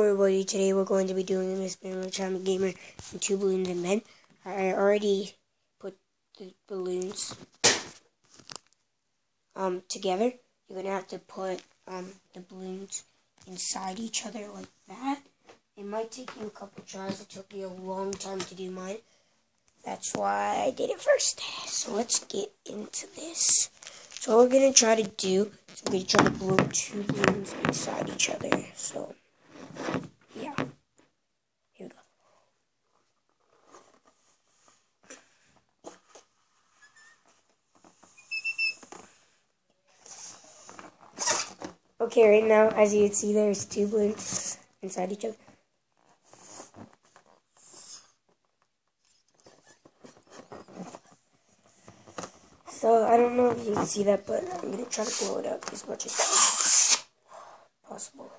Hello everybody, today we're going to be doing this Experiment Gamer and two balloons in bed. I already put the balloons um, together. You're to have to put um, the balloons inside each other like that. It might take you a couple tries. It took me a long time to do mine. That's why I did it first. So let's get into this. So what we're going to try to do is we're to try to blow two balloons inside each other. So yeah. Here we go. Okay, right now, as you can see, there's two balloons inside each other. So, I don't know if you can see that, but I'm going to try to blow it up as much as possible.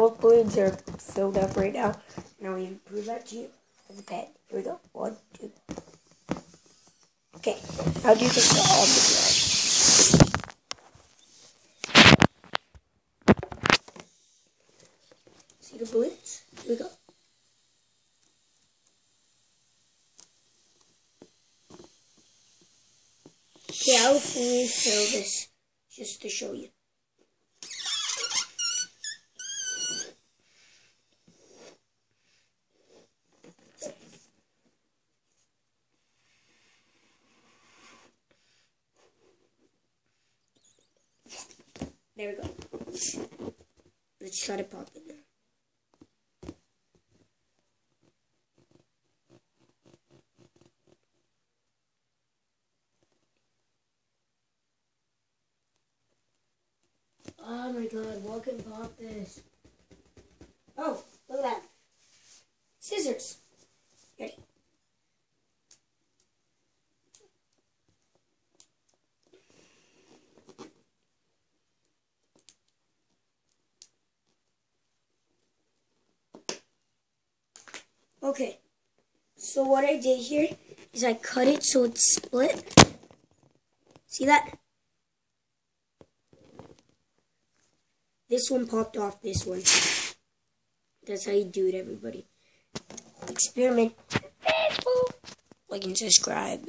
Both balloons are filled up right now. Now we prove that to you as a pet. Here we go. One, two. Okay, I'll do this to all the See the balloons? Here we go. Okay, I'll fully fill this just to show you. There we go. Let's try to pop it now. Oh my god, what can pop this? Oh, Okay, so what I did here is I cut it so it's split. See that? This one popped off this one. That's how you do it, everybody. Experiment. Like and subscribe.